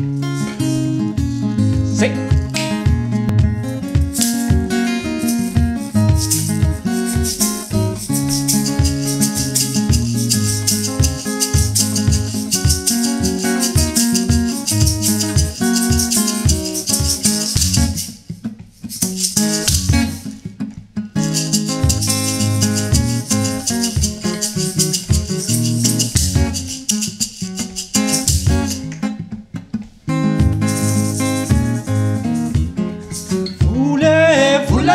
Mm-hmm.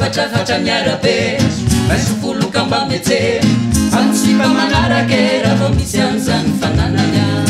fatrafatra miarabe mai sokolokambametse ansipa manarake raha fa misy anzany fanananya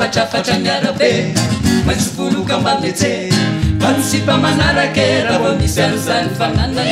fatafatra miarape matsikoloka mametse vansypa manarakera oa misy aryzany vanana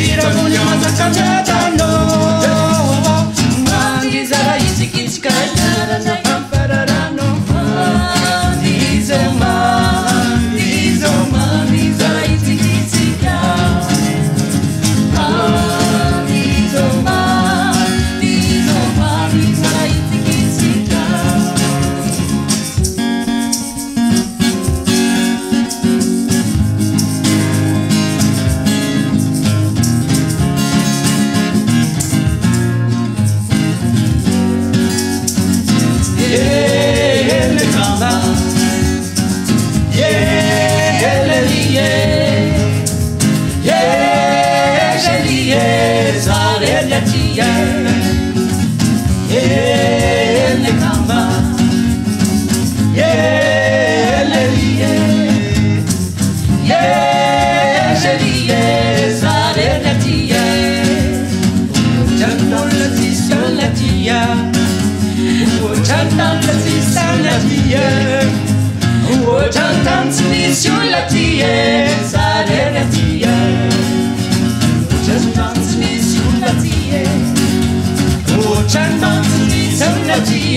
ndiramunyama zakanyatano ngangizarayizik yeah.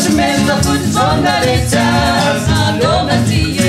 judgment, the foot on the return.